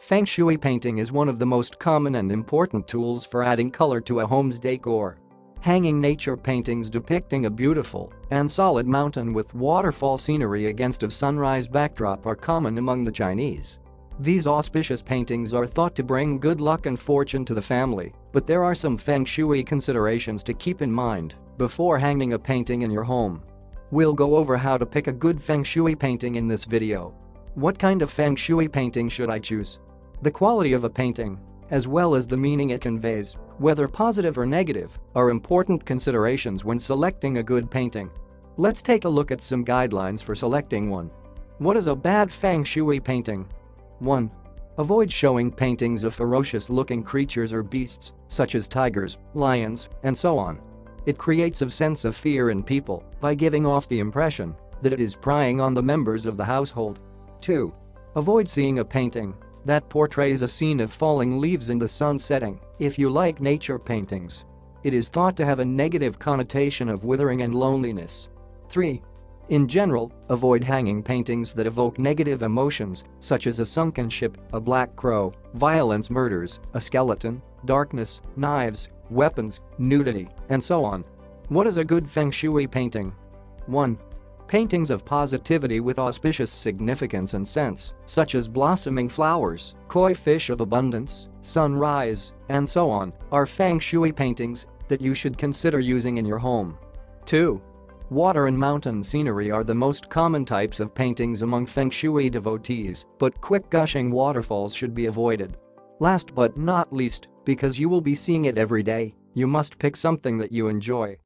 Feng Shui painting is one of the most common and important tools for adding color to a home's decor. Hanging nature paintings depicting a beautiful and solid mountain with waterfall scenery against a sunrise backdrop are common among the Chinese. These auspicious paintings are thought to bring good luck and fortune to the family, but there are some feng shui considerations to keep in mind before hanging a painting in your home. We'll go over how to pick a good feng shui painting in this video. What kind of feng shui painting should I choose? The quality of a painting, as well as the meaning it conveys, whether positive or negative, are important considerations when selecting a good painting. Let's take a look at some guidelines for selecting one. What is a bad feng shui painting? 1. Avoid showing paintings of ferocious-looking creatures or beasts, such as tigers, lions, and so on. It creates a sense of fear in people by giving off the impression that it is prying on the members of the household. 2. Avoid seeing a painting that portrays a scene of falling leaves in the sun setting if you like nature paintings. It is thought to have a negative connotation of withering and loneliness. 3. In general, avoid hanging paintings that evoke negative emotions, such as a sunken ship, a black crow, violence murders, a skeleton, darkness, knives, weapons, nudity, and so on. What is a good feng shui painting? 1. Paintings of positivity with auspicious significance and sense, such as blossoming flowers, koi fish of abundance, sunrise, and so on, are feng shui paintings that you should consider using in your home. 2. Water and mountain scenery are the most common types of paintings among feng shui devotees, but quick gushing waterfalls should be avoided. Last but not least, because you will be seeing it every day, you must pick something that you enjoy.